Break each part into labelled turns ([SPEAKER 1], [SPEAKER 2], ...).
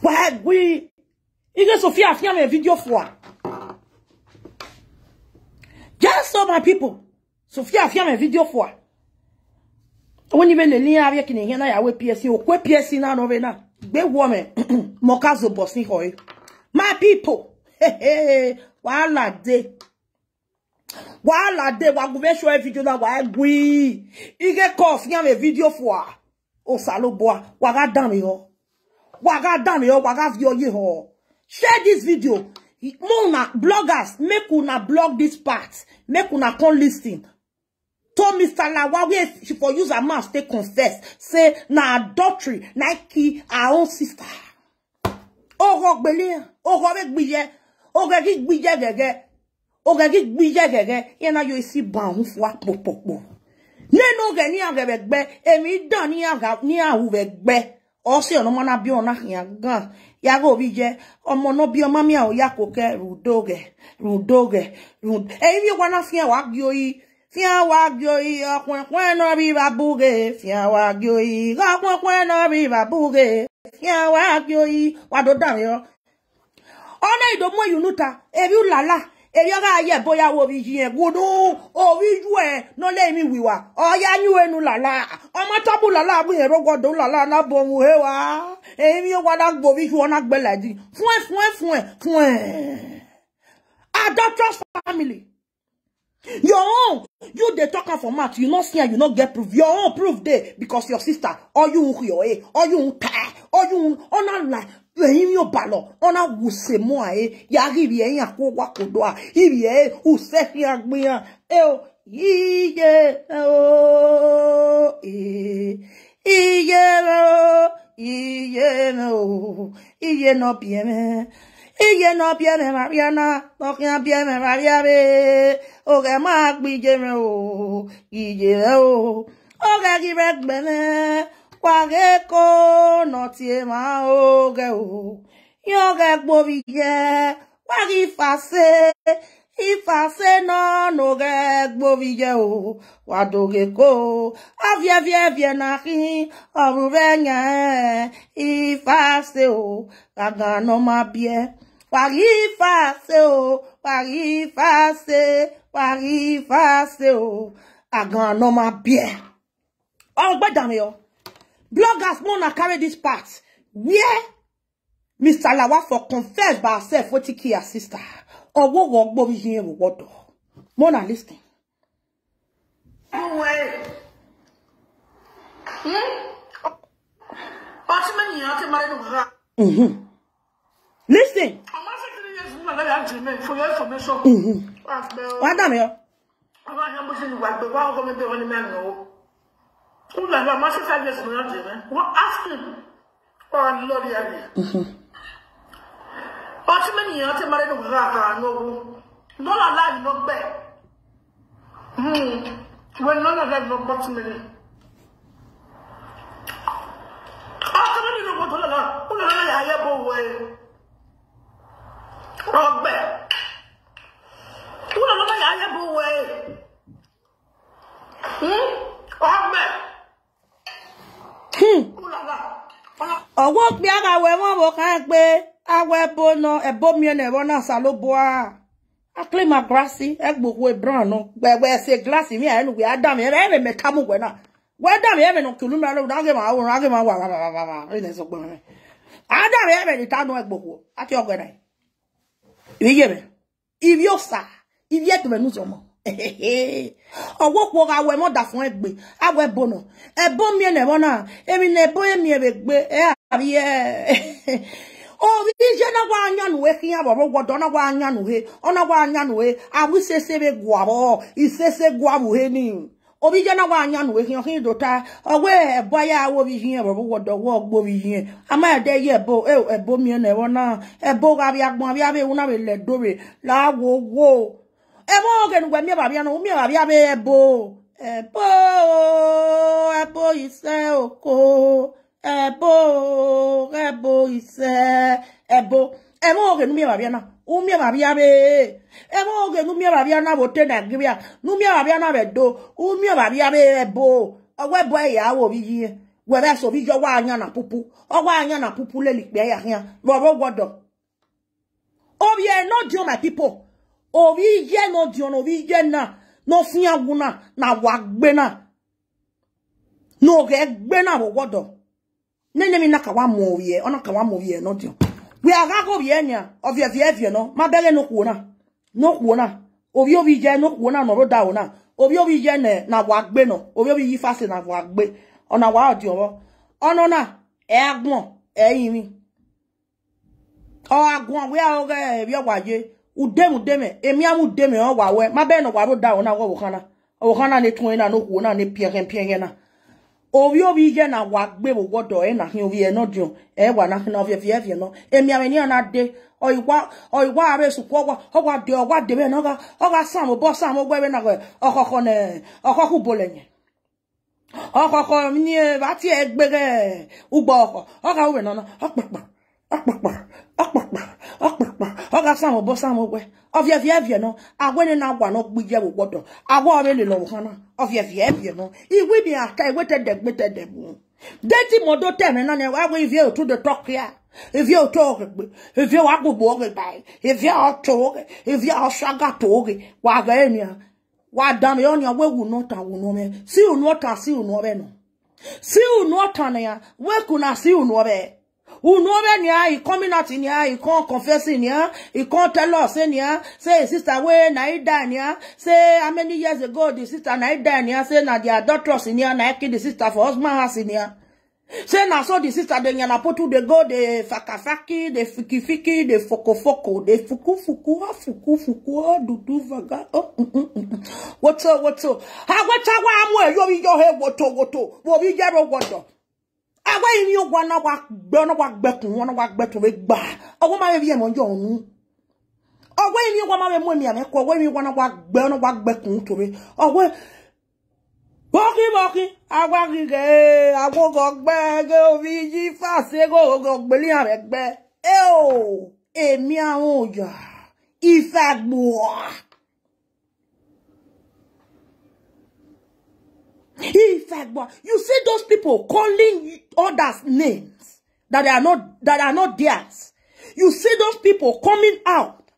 [SPEAKER 1] Why we? Ige Sophia Fiam a video for. Just so my people. Sophia Fiam a video for. When you ven ni avia kini hena ya we PSC o kwe PSC na no ve na. Gbe woman mokazo bossing hoy. My people. Hey hey. Wala de. Wala de wa guve show video na wa gwi. Ige ko Fiam a video for. O salo boa. Wa ga dan mi. Waga damn yo, waga view ye ho. Share this video. Mona bloggers, make una blog this part. Make una come listen. To Mr. Lawawe, she for use her mouth stay confess. Say na adultery, na ki her own sister. Oro gbele, oro be gbiye, oro ki gbiye gege. Oro ki gbiye gege. Yena yo isi ban hu fwa popopo. Nenu ge ni age be gbe, emi ọsẹ ọ̀nà mọ́ná bí ọ̀nà àyàn gan yàgò òbí jẹ ọmọ náà bí ọmọ mi àwọn yàkó kẹ rùdógẹ rùdógẹ rùd èyí bí wọn náà fihàn wá gbé oyi. Fihàn wá gbé oyi ọkùnrin pọ́n náà bí babúgẹ fihàn gbé oyi ọkùnrin pọ́n náà bí babúgẹ fihàn wá gbé oyi wà tó dàmí ọ. ọ̀nà ìdòmú ìyùnúta èbí làlá èyí ọ̀gá ayé bóyá wo bí yìí gudu ju ẹ̀ ní lé mi wìwà ọ̀yá yín ẹnu làlá ọmọ tábù làlá àbú yẹn rọ́gọ́dọ̀ làlá lábọ̀ ohun ẹ̀ wá èyí mi wá dá gbòbí ju ọ̀nà gbẹlẹ̀ dì fún ẹ̀ fún ẹ̀ fún ẹ̀ fún ẹ̀. adulterous family. Your own. You dey talk am for mouth. You no see am you no get proof. Your own proof dey because your sister or you ń yọ ẹ or you ń tẹ or you ń ọ̀nà là ẹ̀yin yóò bà lọ. Ọ̀nà wùsè mọ́ àyè. Yàrá ibi ẹ̀yìn àkó wà kò dọ́ à. Ibi ẹ̀ wùsẹ̀ fi àgbìyàn ẹ̀ o iye o iye o iye o iye nọ bìẹ́ mẹ́. Iye nọ bìẹ́ mẹ́ mariana. Lọ́kìá bìẹ́ mẹ́ mariabe ògẹ̀ máa gbìjẹ́ mẹ́ o iye o. Ògẹ̀ kí bẹ́ gbẹ́ mẹ́ kwage ko no tie ma oge o. Yoge gbobi je wagi fase ifase no no ge gbobi je o. Wadoge ko avie vie vie na ki orube nya ifase o. Gaga no ma bie wagi fase o wagi fase wagi fase o. Agan no ma bie. Ọgbẹ dàmí o bloggers wanna carry this part where Mr. Lawa for confess by herself what he her sister. Or what work Bobby here what Mona listen. Mm-hmm. Listen. Mm-hmm. What damn you?
[SPEAKER 2] Ula la masi five years mo yanje me. What ask him? Oh Lord ya ni. O ti me ni yan te mare no ga ga no wo. No la la no gbe. Hmm. When no la la no but me ni. Ah ka me ni no go la la. Ula la ya ya bo we. O gbe. Ula la ya ya bo we. Hmm. O gbe.
[SPEAKER 1] Ọwọ́ pé ara wẹ̀ wọ́n wọ́n kàn pé awọ ẹbọ náà ẹbọ mìíràn ẹ̀rọ náà sá ló bọ́ a akílímà gíláàsì ẹgbòho ìbúràn náà. Gbẹgbẹ ẹsẹ gíláàsì mi àyẹnu wẹ ádámì ẹbẹ ẹbẹ mẹta mú wẹ náà. Wẹ dámì ẹbẹ nà kìlú mìíràn lóhùn ágẹ máa wòrán ágẹ máa wà wà wà wà wà ẹ nà sọ pé ádámì ẹbẹ ní tánú ẹgbòho àti ọgbẹ náà. Ìbí yẹ mẹ ìbí ó sà ìbí nù sọmọ ọwọ́ pọ̀ awọ ẹ̀mọ́ dà fún ẹgbẹ́. Awọ ẹ̀bọ náà ẹ̀bọ mi ẹ̀ nẹ̀wọ́n náà. Èmi nà ẹ̀bọ èmi ẹ̀ gbé ẹ̀ àbí ẹ̀. Orí iṣẹ́ náà wà ányánùwé kí yàn bọ̀bọ̀ wọ̀dọ̀ náà wà ányánùwé ọ̀nà wà ányánùwé àwọn ìṣẹ̀ṣẹ̀ bẹ̀ guàbọ̀ ìṣẹ̀ṣẹ̀ guàbùwé ni. Orí iṣẹ́ náà wà ányánùwé kí yàn kí yàn dòta ọwọ́ ẹ̀bọ ayé àwọn orí yìí bọ̀bọ̀ wọ̀dọ̀ wọ̀ gbórí yìí àmọ́ ẹ̀dẹ́ yẹ ẹ̀bọ ẹ̀bọ mi ẹ̀ nẹ̀wọ́n náà. Ẹ̀bọ àbí agbọ̀n àbí abẹ́ ìwọ̀n náà lẹ̀ dóre láwo wò ebo genu gwe mi babia no mi babia be ebo ebo ebo ise oko. Ebo ebo ise ebo ebo genu mi babia na u mi babia be ebo genu mi babia na bote Nigeria nu mi babia na be do u mi babia be ebo owe bo ya wo bi yi wẹ́rẹ́ sọ bí yọ wá anya na pupu ọwọ́ anya na pupu lẹ́lì pẹ́ yà hìá rọ̀rọ̀ wọ́dọ̀. Orí ẹ̀ náà diọ my people orí yẹ náà diọ náà orí yẹ náà. Náà fún yà wù náà náà wà gbé náà. Náà rẹ̀ gbé náà wọ̀ wọ́dọ̀. Nene mi na ka wa mo wie ona ka wa mo wie no dio we aga go wie nya ovie vie vie no. Ma bele no kuona no kuona obi obi je no kuona no roda ona obi obi je ne na wa gbe no obi obi yi fast na wa gbe ona wa odi owo ono na e agbon e yin mi. O agbon we a oge bi o waje udem udeme emi amu udeme o wa we ma be no wa roda ona wo kana o kana ne tun na no kuona ne pieren pieren na obi obi je na wa gbe wo wodo e na hin obi e no dun e wa na hin obi e vie no. Emi ame ni na de. O iwa o iwa are su ko wa o wa de o wa de be na ga o ga sam bo sam gbe be na ko okoko ne okoko bolenye okoko ni ba ti e gbe ge ugbo oko. O ga we na na opapa opapa opapa opapa o ga sam bo sam gbe ọfịa fie fie no agwene na agwa no gbije wo gbodo agwa ore le lo hana ọfịa fie fie no iwe bi aka iwete de gbete de bu deti modo teme na ne wa we vie otu de tokia evie otu ogbe evie wa gbogbo ogbe bai evie otu ogbe evie oshaga to ogbe wa ga enia wa dam yo ni we wu no ta wu no me si unu ota si unu obe no si unu ota na ya we kuna si unu obe unuobe ni a community ni a ikon confessing ni a ikon tell us ni a say sister we na i die ni a say how many years ago the sister na i die ni a say na the adulterous ni a na kill the sister for husband house ni a say na so the sister de nyana potu de go de fakafaki de fiki fiki de foko foko de fuku fuku ha fuku fuku ha dudu vaga oh mm, mm, mm. woto woto ha weta wa amu e yo yo he woto woto. Wo bi jero wodo agwa yin yo gwa na wa gbe na wa gbe kun won na wa gbe to be gba owo ma be mo jo onu owo yin yo gwa ma be mo mi ame ko owo yin gwa na wa gbe na wa gbe kun to be owo boki boki agwa ki ge agwo go gbe ge obi ji fa se go go gbe li are gbe e o èmi àwọn oja ifagbo You see those people calling others names that are not that are not theirs. You see those people coming out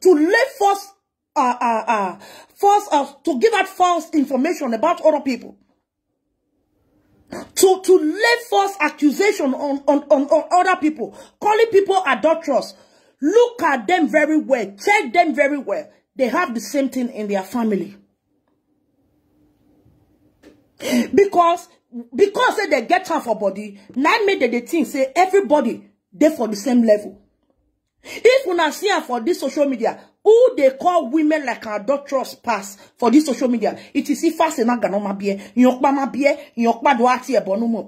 [SPEAKER 1] to lay false uh uh uh false uh, to give out false information about other people. To to lay false accusation on, on, on, on other people, calling people adulterous. Look at them very well, check them very well. They have the same thing in their family. Because because say they get time for body na make dem dey think say everybody dey for the same level. If una see am for this social media who dey call women like adulterous pass for this social media? It is Ifeanyi Nagana ma bie. Iyanpa ma bie Iyanpa do ati ebo no mo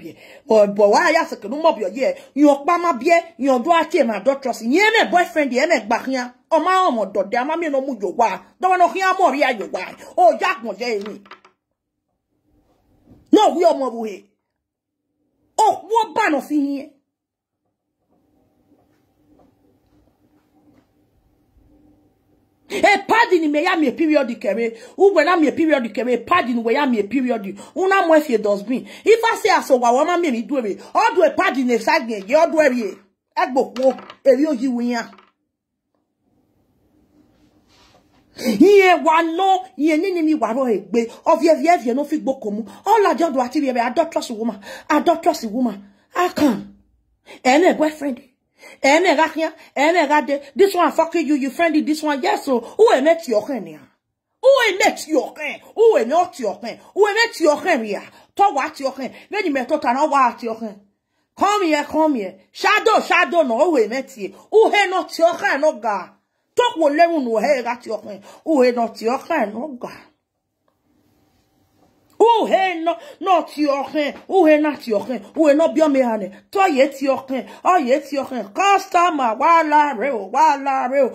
[SPEAKER 1] but but why ya seke no mo bie? Ye Iyanpa ma bie Iyan do adulterous yen me boyfriend ye me gba kian o ma o mo do de ama mi no mu yo wa do no kian mo ri ayo wa o ja gbon je yin no we ọmọ buhe oh wo ba no fi hin e padi ni me ya me period u we na me period kere ni we ya me period una mo efie does mean if i say aso wa wa ma me mi do e o do e padi ni side ye o do e ri egbopo eri oji wiyan iye wa no iye nini mi wa ro egbe ovie vie vie no fi gboko mu. All I just do ati be adulterous woman. Adulterous woman. I can ene boyfriend ene ga kia ene ga de this one fucking you you friendly this one yes so who e met your friend ya who e met your friend? Who e not your friend? Who e met your friend ya to wa ti your friend. Me ni me to ta na wa ti your friend. Come here come here. Shadow shadow no who e met you? Who he not your friend no ga Talk wo lẹ́rùn nù ẹ̀ láti ọkàn òhe náà tí ọkàn ẹ̀ náà gbà. Òhe náà tí ọkàn òhe náà tí ọkàn òhe náà bí ọmọ ìhànẹ̀ tọ́yẹ̀ tí ọkàn ọ̀yẹ̀ tí ọkàn kọ́sítọ́mà wà láàrẹ̀ ò wà láàrẹ̀ ò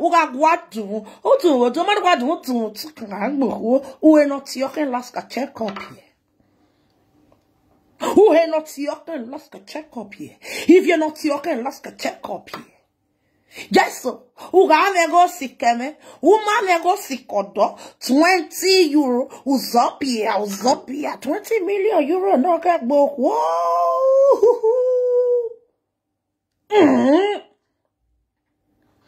[SPEAKER 1] wúgà wà dùn ó dùn ó dùn mọ́tò wà dùn ó dùn ó tún kàn án gbòòrò òhe náà tí ọkàn lásìkò check up yẹ. Òhe náà tí ọkàn lásìkò check up yẹ. If you're not tí ọkàn lásìkò check up yẹ. Jesu, uga mego sikeme, uma mego sikodo, 20 euro, uzopia, uzopia, 20 million euro, no kagbo, whoa, mm.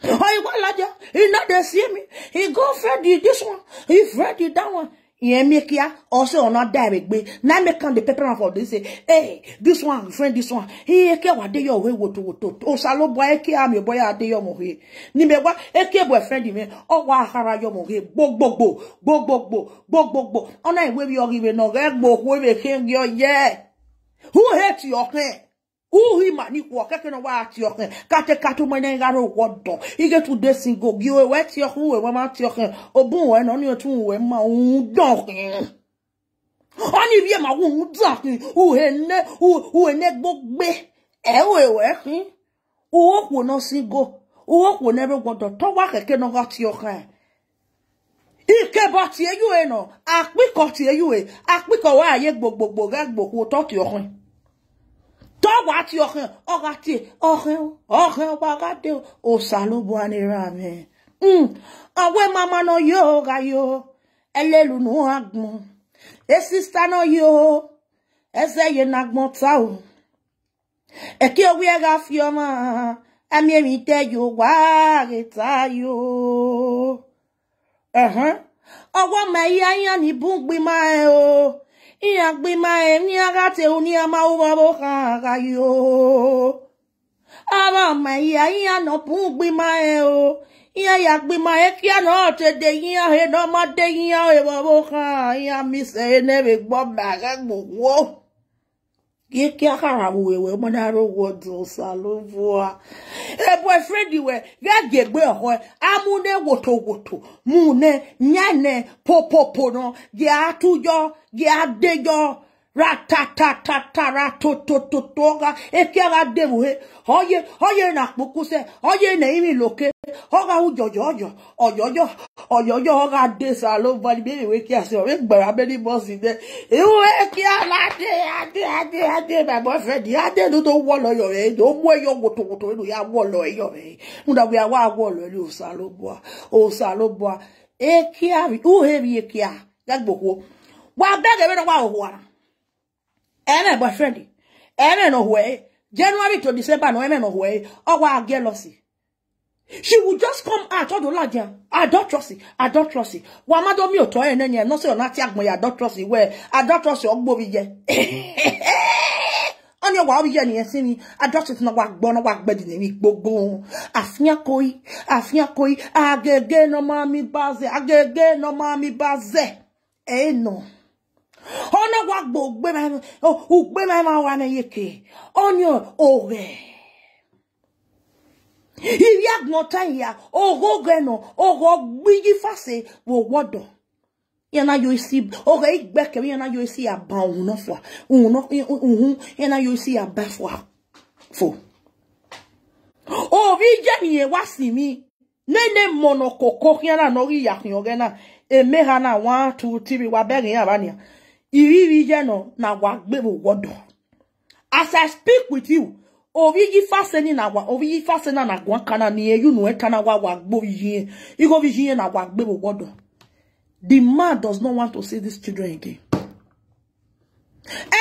[SPEAKER 1] Oh, you got laja, he not they see me, he go Freddy this one, he Freddy that one, make ya also not direct way. Now make come the paper for this say, hey, this one, friend, this one. He ke wa de your way woto woto. O salo boy ke am your boy ade your mo he. Ni me wa e ke boyfriend me. O wa hara your mo he. Bo bo bo, bo bo bo, bo bo bo. Ona e we bi ori we no re gbo we be king yo yeah. Who hate your hand? Uhi mani kwa keke no wa ati oken kate katu mene ngaro wodo ige tu de singo giwe we ti okun we wa ma ti oken obun we no ni otun we ma un don oni bi ma un don u he ne u u ne gbogbe e we kin u o ko no singo u o ko ne be wodo to wa keke no ga ti oken ike ba ti eyu e no apiko ti eyu e apiko wa aye gbogbogbo ga gbogbo to ti tọgwụ atị ọhịa ọgatị ọhịa ọhịa gbagatị ụsalụbụ anịrị amị. Hmm, Ọgwe mama nọ yo ga yo elelu n'agbụ esista nọ yo eze ye na agbụ taụ eke owi ga fiọma amiemite yo gwaghịta yo ọgwọ ma ihe anya na ibu mgbima o. iya gbima emi agate uni ama ubabo kaka yo aba ma iya no pu gbima e o. Iya ya gbima e kia no te de iya he no ma de iya e babo ka iya mi se ne be gbo ba ga gbo Ye kia kara wewe monaro wodo saluvua. E boyfriend we ga gegbe ho amune woto woto mune nyane popopo no ge atujo ge adejo ratatatatata ratotototoga ekiaga debuhe oye oye na kpukuse oye na imi loke. Oga ujojojo ojojo ojojo oga de salo bali bebe we kia se. Ore gbara be ni boss de ewe kia la de ade ade ade my boyfriend. Ade do do wo lo yo e do mu eyo woto woto no ya wo lo eyo e munda we wa wo lo ni o salo bo o salo bo e kia u he bi kia gagboko wa bege be no wa o wa eme boyfriend eme no hwe January to December no eme no hwe owa jealousy she will just come out. All the ladia i don't trust it i don't trust it wa ma do mi o to e nenye no se ona ti agbon ya don't trust it we i don't trust it ogbo bi je oni wa bi je ni. Esin mi i don't trust na wa gbo na wa gbedi ni mi gbogbo. Afian koi afian koi agege no ma mi baze agege no ma mi baze eh no ona wa gbo gbe ma o gbe ma ma wa na yeke. Oni oge iri agbọ̀ntá ìyá ogo gẹ̀nà ogo gbígi fàṣẹ wò wọ́dọ̀ yana yo isi ogo ìgbẹ́kẹ̀wé yana yo isi àbá òun náà fà òun náà òun yana yo isi àbá fà fò. òbí jẹ́ nìyẹn wá sí mi nene mọ̀nà kòkó yana lórí ìyàkùnyàn gẹ́nà èmẹ́ra náà one two three wa bẹ́ẹ̀ yẹn àbáníyà jẹ́ náà na wọ́dọ̀ as I speak with you ovigi faseni na wa ovigi fasena na gwa kana ni eyu no etana wa wa gbo yin igo yin na wa gbe wodo the man does not want to see these children again.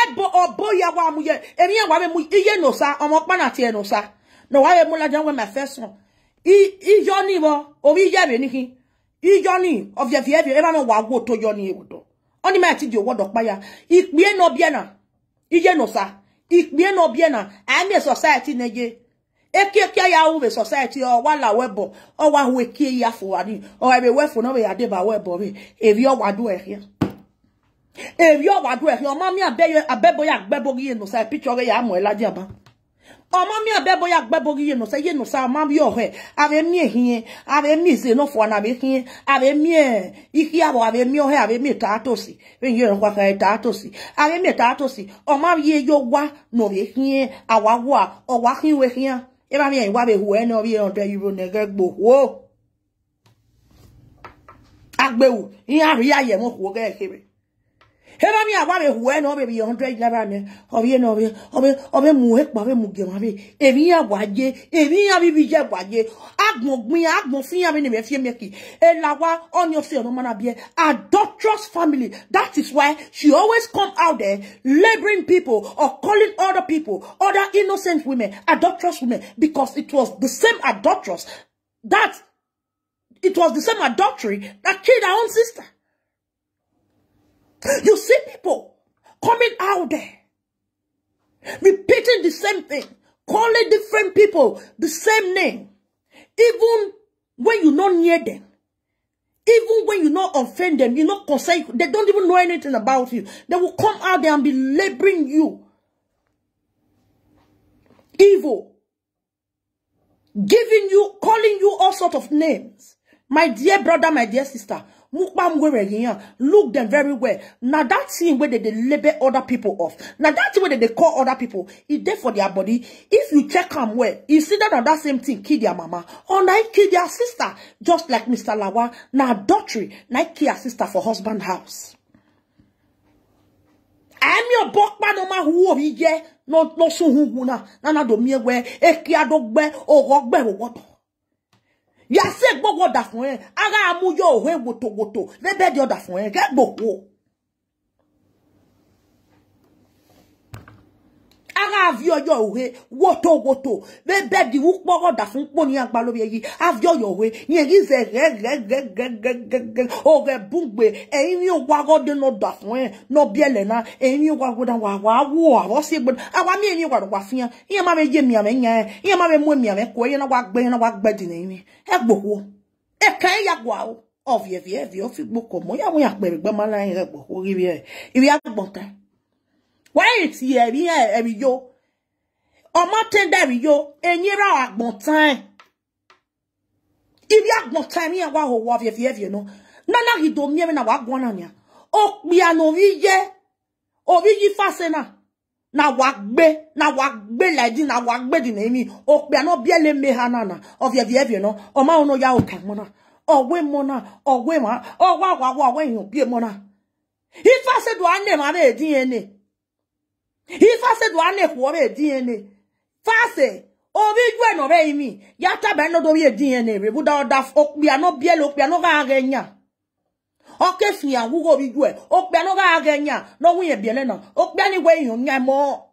[SPEAKER 1] Ebo obo wa mu emi ya wa be mu iye no sa omo pa na ti e no sa. No wa be mu la jan we my first son. I i yo ni bo ovi ya be ni kin i yo ni of your fear e ma no wa gbo to yo ni ewodo oni ma ti di owodo pa ya ipie no bia na iye no sa ikpie no bie na ame society neje ekeke ya uwe society o wala webo o wa we kie ya fo ani o ebe we fo no be ade ba webo be evi o wa do ehia evi o wa do ehia o ma mi abe abebo ya gbebo gi no sa picture ya mo elaje aba ọmọ mi abẹ́bọ̀ ya gbẹ́bọ̀ yé nù sẹ́ yé nù sá ọmọ bí ọ̀hẹ́. Àbẹ mi èhìn àbẹ mi ìsè náà fọ àbẹ hìn àbẹ mi ẹ̀ ikí àbọ̀ àbẹ mi ọ̀hẹ́ àbẹ mi tààtòsí ẹ̀yìn yóò wá fẹ́ tààtòsí àbẹ mi tààtòsí ọmọ bí yé yóò wá nù ọ̀bẹ hìn àwa wà ọ̀wá hìn wẹ̀ hìn ẹ bá mi ẹ̀yìn wá bẹ̀ hù ẹ̀ náà bí ẹ̀ ọ̀dẹ yìí nẹ̀gẹ́ gbò wó. agbẹ̀wò ìyá àríyá yẹ̀ mọ́ kó gẹ́ Hema mi awa be huwe no be bi 100 naira ne. Obi no be obi obi mu he pa be mu ge ma be. Ebi ya waje, ebi ya bi bi je waje. Agbon gbin agbon fin ya be ne me fie meki. E la wa on your say no mana be adulterous family. That is why she always come out there laboring people or calling other people, other innocent women, adulterous women because it was the same adulterous that it was the same adultery that killed her own sister. You see people coming out there, repeating the same thing, calling different people the same name, even when you're not near them. Even when you not offend them, you not concern, they don't even know anything about you. They will come out there and be laboring you. Evil. Giving you, calling you all sort of names. My dear brother, my dear sister, yin, look them very well. Now that thing where they, they label other people off. Now that thing where they, they call other people, it there for their body. If you check them well, you see that on that same thing kill their mama. Or now kill their sister. Just like Mr. Lawa. Now adultery, now kill her sister for husband house. I'm your bokpa no ma who je no no so hu na na do mi we e ki adogbe o rogbe wo woto ya se gbogbo da fún ẹ ara amuyo òwe wotowoto. Lẹbẹ di ọdà fún ẹ kẹ gbogbo ara avi ọyọ òwe wotowoto lẹbẹ di wúpọ ọdà fún pọ ní agba lórí èyí avi ọyọ òwe yẹn kí zẹ rẹrẹrẹrẹrẹrẹ ọrẹ búgbe ẹyin ní owó agọdẹ náà dà fún ẹ náà bí ẹlẹ náà ẹyin ní owó agọdẹ wà wà wọ àwọn sí gbọdọ àwa mi ẹyin wà fún yẹn ìyẹn má bẹ yé mi àmẹ yẹn ìyẹn má bẹ mú mi àmẹ kọ ẹyin náà wà gbẹ yẹn náà wà gbẹ dìnnà yín ẹ gbòho ẹ kàn ẹ yàgò àwọn ọ̀fìẹ̀fìẹ̀fì ó fi gbókò mọ́ yàwó yàpẹ̀rẹ̀ gbọ́n máa láyìn rẹ̀ gbòho rí ẹ̀ ìrí àgbọ̀n tán wáyé tí ẹ̀rí ẹ̀rí yó ọmọ tẹ́ndà rí yó ẹ̀yìn rà àgbọ̀n tán. Ìrí àgbọ̀n tán ní ẹ̀wà òwò ọ̀fìẹ̀fìẹ̀fì náà nánà ìdò mìíràn náà wà gbọ́n náà nìyà ó pìànà orí yẹ orí yí fásẹ̀ náà. Na wa gbe na wa gbe ladi na wa gbe di na emi o pe ano biele me ha na na of ye vie vie no o ma ono ya o kan mo na o we mo na o we ma o wa wa wa we yan bi mo na ifa se do ane ma be din ene ifa se do ane ko be din ene fa se o bi ju e no be mi ya ta be no do bi din ene re bu da da o pe ano biele o pe ano ga ga nya. Oke fi awugo bi ju e o pe no ga ga nya. No wi e biele na o pe ni we yan nya mo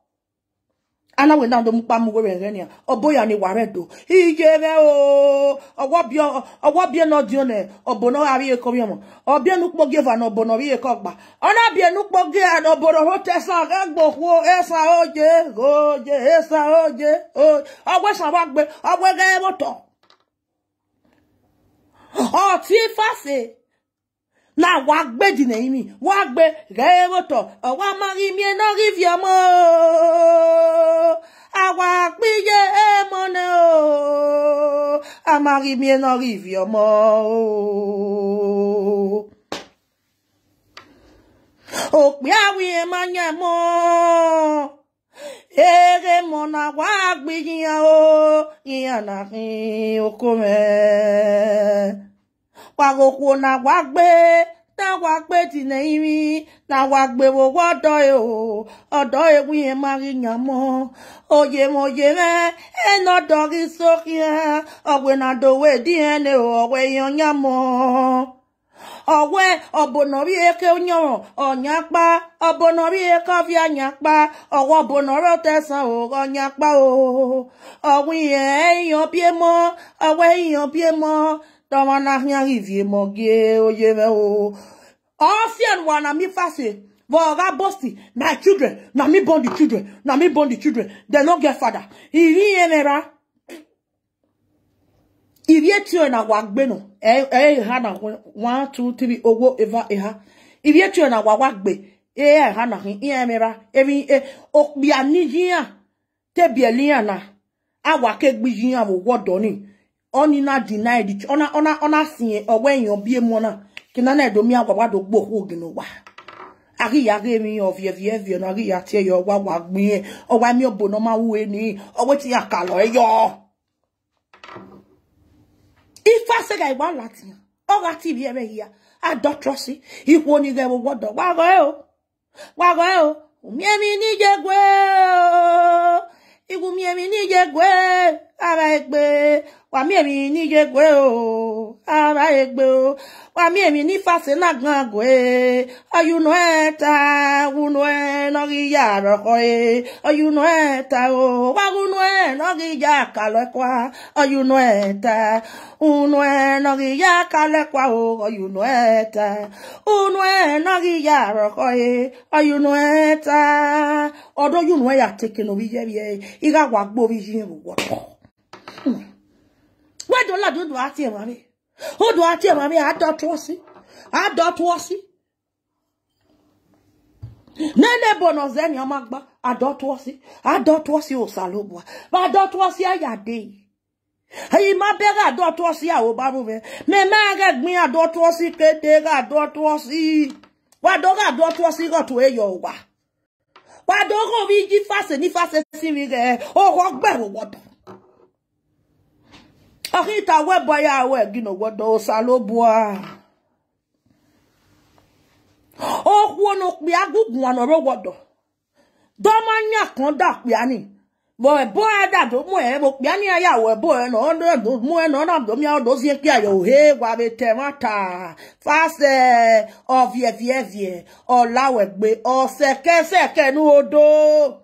[SPEAKER 1] ana we na do mupa mu we re ni oboya ni ware do ije re o. Owo bi owo bi no di one obono ari e ko bi mo obi enu po give an obono ri e ko gba ona bi enu po ge an obono ho te san ga gbo wo e sa oje oje e sa oje. O owo san wa gbe owo ge moto o ti fa se na wa gbe di na imi wa gbe ge moto o wa mari mi no ri vi omo awa piye e mo ne o. Amari mi no ri vi omo o. O pe awi e ma nya mo ere mo na wa gbe yin o yin na kin oko me wagokwo na wagbe na wagbe dị na iri na wagbe wo wọdọ e o ọdọ ewu ihe mara nyamọ oye m oye me enọdọ gị sókè ọgwe na dowe dị ene o ọgwe ihe nyamọ ọgwe ọbụnọri eke nyọrọ ọnyakpa ọbụnọri eke ọbịa nyakpa. Ọgwọ ọbụnọrọ tesan o ọnyakpa o ọgwe ihe ihe bie mọ ọgwe ihe bie mọ tọmọ na hia rivie mogie oye me o ofian wa na mi fase for oga bosti my children na me born the children na me born the children. They no get father. Iri emera iri etio na wa gbe no. E e ha na 1 2 3 owo eva e ha. Iri etio na wa wa gbe e ha na hin e emera eri e okpi anijia tebielia na awa ke gbijia wo wodo ni. Oni na deny the ona ona ona sin owe eyan bi emu na kina na edo mi agwa do gbo ho ginu wa ari ya ge mi of ye vie vie na ari ya tie yo wa wa gbin o wa mi obo no ma wu eni owe ti akalo e yo ifa se ga iwa lati o ga ti bi ebe ya adultery iwo ni ge wo wodo wa go e o Wago o. Umiemi nije gwe o. Igu miemi nije gwe. Ara egbe. Wa miemi nije gwe o. Ara egbe o. Wa miemi ni fase na gan. Ayuno eta. Uno e no gi ya roko e. Ayuno eta o. Wa uno e no gi ya kalo kwa. Ayuno eta. Uno e no gi ya kalo kwa o. Ayuno eta. Uno e no gi ya roko e. Ayuno eta. Odo yuno e ya teke no bi ye bi e. Iga wa gbo bi yin wo. Wedo la do do ati e mami. O do ati e mami a do to si. A do to si. Nene bono zeni amagba. A do to si. A do to si o salobwa. Ba do to si a ya de. Ayi ma bega a do to si a o babu me. Me ma ga gbin a do to si kete ga do to si. Wa do ga do to si go to e yo wa. Wa do go bi ji fase ni fase si mi ge. O go gbe wo wodo. Akita we boya we gino wodo o salobwa. Okwu no pe agugun anoro wodo. Do ma nya kan da pe ani. Bo e bo e da do mu e bo pe ani aya we bo e no do do mu e no na do mi o do si pe ayo he wa be te mata. Fast of ye ye ye. O lawe gbe o seke seke nu odo.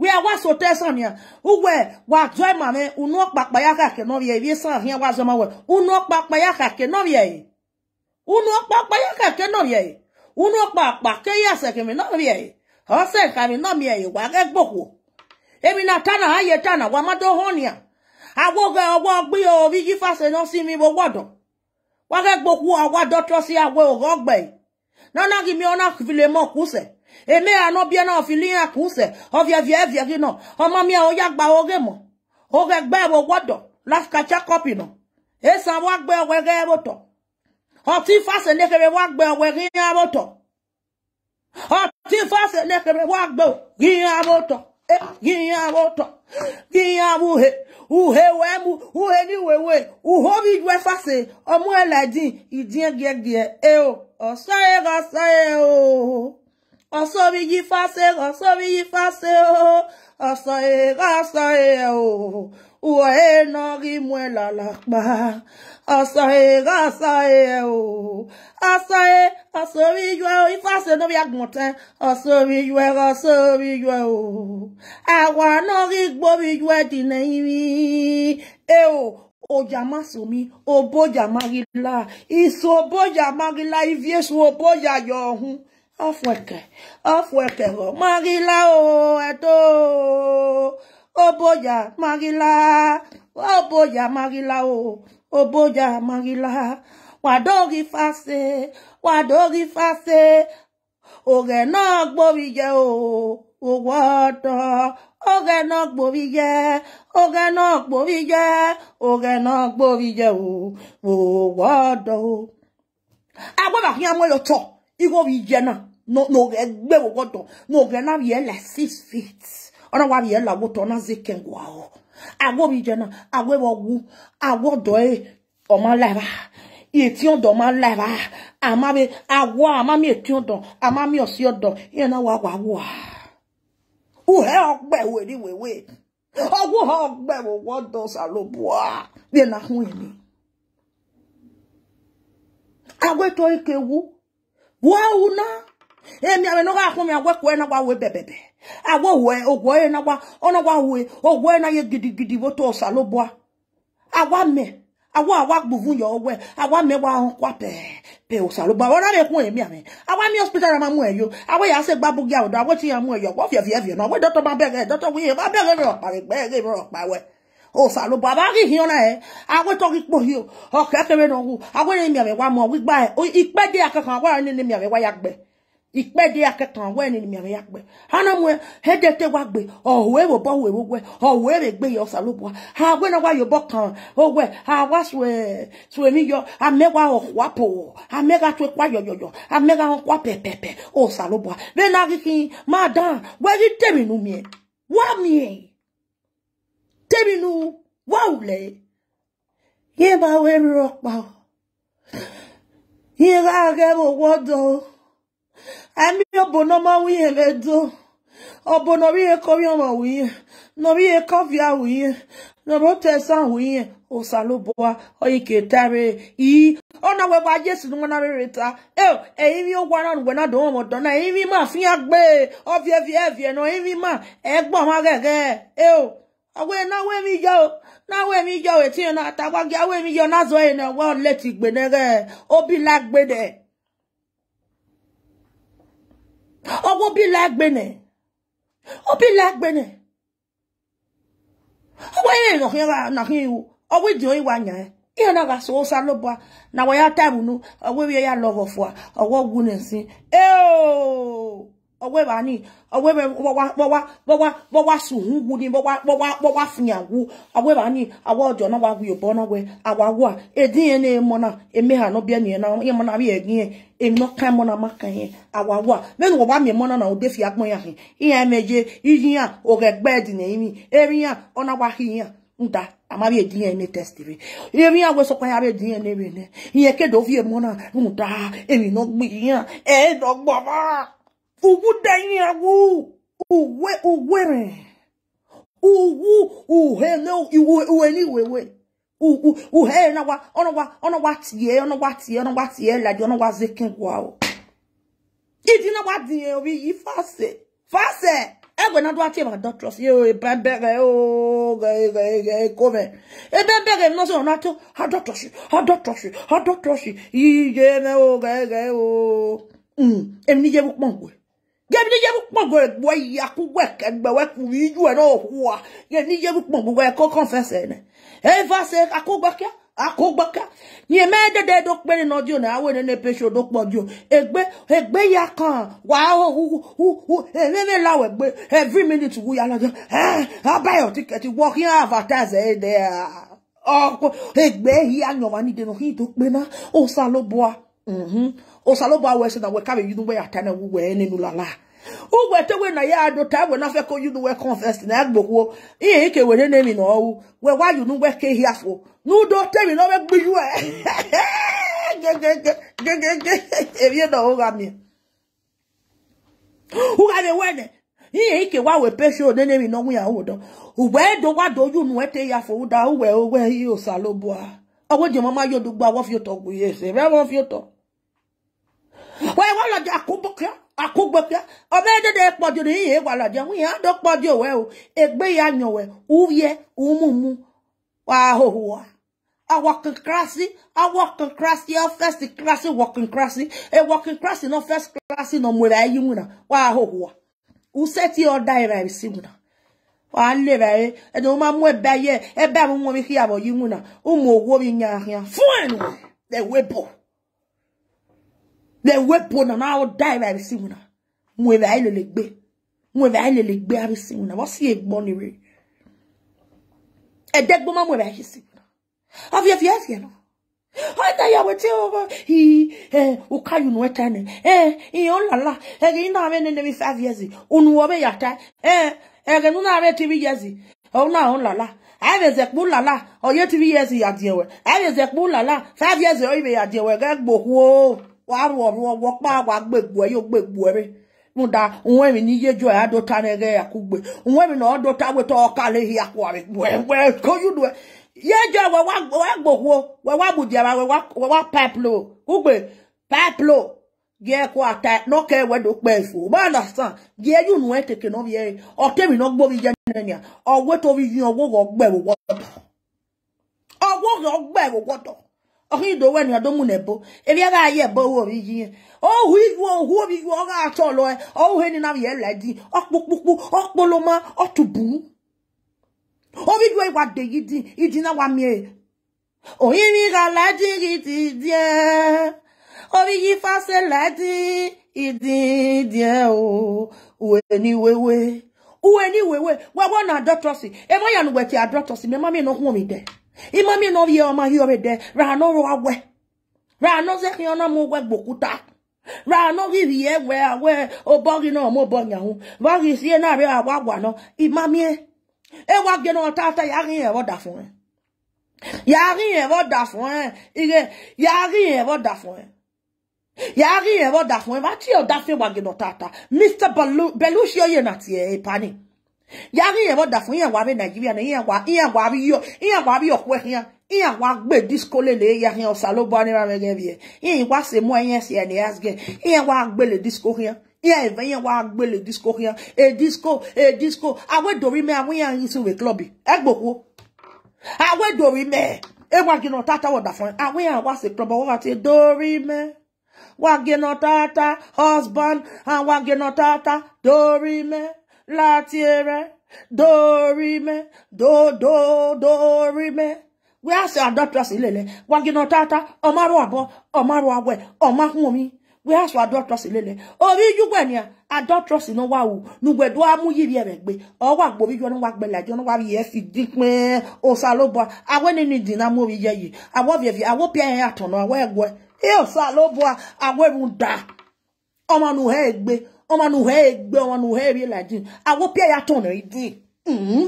[SPEAKER 1] O salobo. Unu ido ya kake no vie. U da unu papa ya kake no vie. Emi azo e. Unu pa. We are wa so tesan ya. Uwe wa joy mame unu papa ya kake no vie. Vi san hia wa zo ma we. Unu papa ya kake no vie. Unu papa ya kake no vie. Unu papa ke ya se ke mi no vie. O se ka mi no vie wa ge gboko. Emi na tana aye tana wa ma do honia. Awo ge owo gbe o vi ji fase no si mi bo wodo. Wa ge gboku awa doctor si awe o gogbe. Nana gi mi ona file mo kuse. Eme ano bia na fili ya kuse. O via via via gi no. O ma mi o ya gba oge mo. O ge gbe wo wodo. Las ka check up no. E san wa gbe we ge bo to. O ti fase ne kere wa gbe we gi ya bo to. O ti fase ne kere wa gbe gi ya bo to. E ya bo to. Gi ya bu he. Uhe we mu. Uhe ni wewe. Uho bi dwe fase. Omu eladin. Idien gie gie. E o. Osa e gasa e o. Oso bi yi fase. Oso bi yi fase o. Oso e gasa e o. Uhe no gi mwe la la pa. Oso e gasa e o. Oso e. Oso bi ywe o. Ifase no bi agunten. Oso bi ywe. Oso bi ywe o. Awa no gi gbo bi ywe di ne imi. E o. Oja masomi, oboja magila, iso oboja magila, iviesu oboja yohun. Afweke, afweke ro, magila o, eto, oboja magila, oboja magila o, oboja magila, wadogi fase, wadogi fase, oge náà gbóbi jẹ o. Owó ọdọ oge náà gbóbi jẹ oge náà gbóbi jẹ oge náà gbóbi jẹ o. Owó ọdọ o. agbọ́dọ̀ kí amọ̀ yóò tọ̀ igbo bi jẹ náà n'oge gbé owó ọdọ n'oge náà yẹ lẹ six feet. Ọ̀nà wa yẹ lọ àwòtọ́ náà zè kẹ́ngwá o. Agbó bi náà agbó wọ wu agbó dọ̀ ẹ́ ọmọ lẹ́ba eti odo ma leva. Amabe agwa amami eti odo amami osi odo. Yen na wa wa wa. U he ogbe we ni wewe ogwo ha ogbe wo wodo salobua bi na hu emi. Agwe to ikewu wa una emi ame no ga hu mi agwe ko na wa we bebebe. Agwe we ogwo e na wa ona wa we ogwo e na ye gidigidi wo to salobua agwa me awa awa gbuvun yo we awa me wa hon kwa pe pe o salo ba ora me kun emi ame awa mi hospital ma mu eyo awa ya se gba bugi awdo awa ti ya mu eyo wo fie fie fie no we doctor ba bege doctor we ba bege ro pa re gbe ge ro pa we. O salo ba ba ri hin ona e. Awa to ki po hi o. O ke ke me no hu. Awa ni mi ame wa mo wi gba e. Ipe de akakan awa ni ni mi ame wa ya gbe ikpede akekan we ni mi ya gbe ana mu hedete wa gbe o we wo bo we wo we o we re gbe yo salobo we na wa yo bo kan o we ha wa swe swe mi yo amega o wa po amega to kwa yo yo yo amega o kwa pe pe pe o salobo be na ri temi nu mi wa mi temi nu wa ule ye ba we ro ga ga Ami obono ma wiye ledo. Obono wiye kowi ma wiye. No wiye kovia wiye. No rote san wiye. O saloboa. O ike tare. I. Ona we wa Jesu no na reta. Eh, eh mi o gwana no na do mo do na. Eh mi ma fi agbe. O vie vie vie no eh mi ma. E gbo ma gege. Eh o. Awe na we mi yo. Na we mi yo e ti na ta wa gi awe mi yo na zo e na wa let igbe nere. Obi lagbe de. Ọwọ́ bí lágbẹ́nẹ̀ ó bí lágbẹ́nẹ̀ ọwọ́ yẹn nàkín iwu ọwọ́ ìdí oyin wa nyà ẹ́. Ihe na gasị ụsa lụba na wa ya tabunu ọwọ́ ebe ya lọrọ fụa ọwọ́ gwu na-esi eo ọwọ́ ebe anyị ọwọ́ ebe gbọwa gbọwa gbọwa gbọwa su ngwu ni gbọwa gbọwa gbọwa finya ngwu ọwọ́ ebe anyị awa ọjọọ na wa gwu yobo na we awa gwu a edi ihe na-emo na eme ha no bịa nye na ihe mọ na bịa egi ihe emi no kan mọ na maka ihe awa gwu a menu ọba mi mọ na na odefi agbọn ya ihe ihe emeje iji ya ogegbe dị na imi eri ya ọ na gwaghị ya nda amabi ediye ne testiri emi awe so kwa be diye ne be ne iye ke do vie mo na nda emi no gbi yan e do gbo ma uwu da yin awu uwe uwere. Uwu uhe no iwu uwe ni wewe. U u he na wa ono wa ono wa tie ono wa tie ono wa tie la di ono wa zekin wa o idi na wa diye obi yi fase fase. Egbe na do ati ma doctors yo e bebere o ge ge ge kome. E bebere no so na to ha doctors ha doctors ha doctors yi je me o ge ge o. Mm e ni je bu pongwe ge ni je bu pongwe bo ya ku we ke gbe we ku yi ju e no huwa ge ni je bu pongwe we ko confess e ne e va se akogba kia akogboka ni eme dede do pere no dio na awe ne pesho do pojo egbe egbe ya kan wa o hu hu hu ememe lawe egbe every minute wu ya lajo eh abayo ticket working advertise eh there oh egbe ya nyo wa ni de no hi do pe na o sa lo boa mhm o sa lo boa we se na we ka be yunu we atana wu we ne nu lala ugwe tewe na ya ado ta we na fe ko yunu we confess na gbogbo ihe ike were na mi na owu. We wa yunu we ke hiafo nudo temi no be gbiyu e. Ebie na o ga mi. U ga be wene ihe ike wa we pesho de nemi no mu ya wo do. Ugbe do wa do yunu ete ya fo. Da uwe uwe hi o salobo a owo je mama yo do gba wo fi to gbu ye se be wo fi to we wa la ja ko bokia akogbokia obe de de pojo ni ihe wa la ja wi ya do pojo we o egbe ya yan we uye wa ho ho a working classy, a working classy, a first classy, working classy, a working classy, no first classy, no more you muna. Wa ho ho. U set your diary si muna. Wa le ba e, e do ma mu e ba ye, e ba mu mo mi ki abo you muna. U mo wo mi nya nya. Fun the weapon. The weapon na na o diary si muna. Mu e ba ile le gbe. Mu e ba ile le gbe abi si muna. Wa si e gbon ni re. E degbo ma mu e ba si Avia via via no. Ata ya wete over he eh ukayu no etane eh i on la la eh gi na me ne mi 5 years unu obe yata eh eh nu na re tv years o na on la la I be ze pu la la o ye tv years ya diewe I be ze pu la 5 years o ibe ya diewe ge gboku o wa ru ru wo pa wa gbegbu e yo gbegbu e muda unwe mi ni yejo ya do ta ne ge ya kugbe unwe mi no do ta we to ka le hi akwa we we ko you do yejo we wa wa gbogbo we wa we wa we wa pipelo ugbe pipelo ye ko ata no ke we do pe fu ma understand ye you nu eteke no ye o temi no gbo bi je nenia o we to bi yin owo gbe wo owo gbe wo godo o hin do we ni adomu nebo e bi ga ye bo wo bi yin o hu iwu o hu bi o ga to lo e. O hu ni na ye ladi o pupupu o poloma o tubu obi gwe wa de yidi idi na wa mi e oyin mi ga la di ti die. Obi orí yí fásẹ̀ láti ìdíndíẹ̀ o. Uwe ni wewe. Uwe ni wewe. Wewe na adọ́tọ̀sì ẹ mọ́ yànnú wẹ̀ tí adọ́tọ̀sì mi mami no hùn mi dẹ̀ ìmọ̀ mi no ọmọ yọ mi dẹ̀ rà no ro awẹ́ rà no sẹ́kìn ọ̀nà mo wẹ́ gbòkúta rà no rírì ẹ wẹ́ awẹ́ o bọ́ọ̀rì náà mo bọ̀ yàn bọ́ọ̀rì sí ẹ náà rẹ̀ àwa wà náà ìmọ̀ mi ẹ ẹ wá gẹ̀ náà tààtà yàrá yẹn ẹ̀rọ dà fún ẹ yàrá yẹn ẹ̀rọ dà fún ẹ ìrẹ yàrá yẹn ẹ̀rọ dà fún ẹ yàrá yẹn ẹ̀rọ dà fún ẹ bá tí ò dá fún wa gẹ̀ náà tààtà Mr. Belushi ọ̀yẹ̀ nà tiẹ̀ ẹ̀ pani yàrá yẹn ẹ̀rọ dà fún yẹn wà bẹ Nàìjíríà náà yẹn wà yẹn wà bí yọ yẹn wà bí ọ̀pọ̀ ẹ̀yàn yẹn wà gbé disco lélẹ̀ yẹn yẹn ọ̀sà ló bọ́ anira mẹ́ gẹ́ bí ẹ̀ yẹn wà sè mú ẹ̀yẹn sí yẹn wà gbé lè disco yẹn yẹn ẹ̀fẹ̀ yẹn wà lè disco yẹn ẹ̀ disco ẹ̀ disco àwọn èdòrí mẹ́ àwọn yẹn sí wẹ̀ club ẹ̀ gbòkó àwọn èdòrí mẹ́ ẹ̀ wà gínà tata wọ̀ dà fún ẹ̀ àwọn yẹn wà sí club wọ́n wà tata husband àwọn gínà tata dórí mẹ́ láti rẹ̀ dórí mẹ́ dòdò dórí mẹ́ wí àṣẹ àdọ́tọ̀sí lélẹ̀ wà gínà tata ọmọrú àbọ̀ ọmọrú àwẹ̀ ọmọ hùn mi wí àṣọ àdọ́tọ̀sí lélẹ̀ orí yúgbẹ̀ ni àdọ́tọ̀sí náà wà wù. Nùgbẹ̀dọ́ amúyìrì ẹ̀rẹ̀ gbé ọwọ́ àgbòrí yọ níwà gbẹlẹ̀ àjọ níwà yẹ fi dín pín ọ̀sà ló bọ̀. Àwọn ẹni dìnnà mórí yẹ yìí àwọn fìyẹ̀fì àwọn ẹ̀yìn àtọ̀nà àwọn ẹ̀gbọ́ ẹ̀. Ọ̀sà ló bọ̀ àwọn ẹ̀rù dà ọmọ nù hẹ́ gbé ọmọ nù hẹ́ gbé ọmọ nù hẹ́ rí làdí àwọn pí ẹ̀yà tọ̀nà ìdí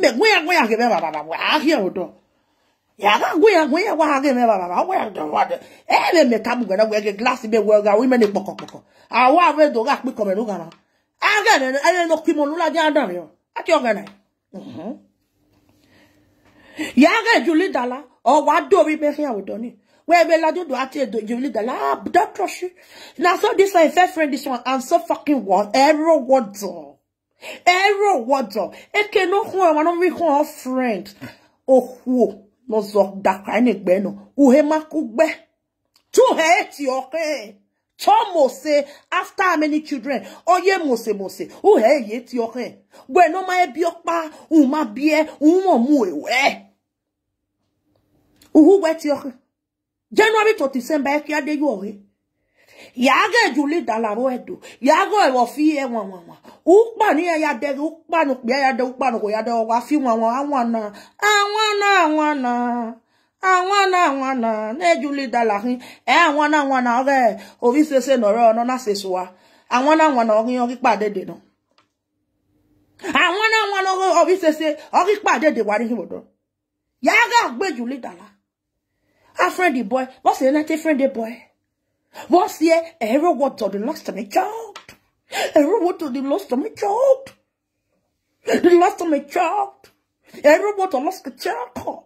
[SPEAKER 1] gbẹ̀gbẹ̀yàgbẹ̀yà kẹfẹ́ bàbà àhíẹ̀ ọ̀dọ̀ yaga gwe gwe wa hage me baba ba wa do wa de e me me tabu gana we ge glass be we ga we me ne poko poko. A wa we do ga pe ko me no gana aga ne e no ki mo lu la ja dan ati o. Gana mhm yaga juli dala o wa do bi me fi awodo ni we be la do do ati do juli dala that trust na so this one fair friend this one i'm so fucking what error what do error what do e ke no e wa no mi hu friend ohuo lọzọ dakra n'egbe nọ uhe makugbe tuhe eti oke to mose after how many children? Oye mose mose. Uhe ye eti oke gbe no ma ebi opa un ma bie un mo mu ewe. Uhu we ti oke january to december e ki ade yo ore yaga juli dalaro edo yaga ewo fi e won won won upa ni ya de upa no pe ya de upa no ko ya de wa fi won won awon na awon na awon na awon na awon na ne juli dalarin e awon na awon na ore obi sese no ro no na seso wa. Awon na awon na orin ori pade de no awon na awon na obi sese ori pade de wa ni hibodo yaga gbe juli dala a friend the boy what's the name friend the boy What's here? Every word to the lost of my child. Every word to the lost of my child. The lost of my child. Every word to lost the child.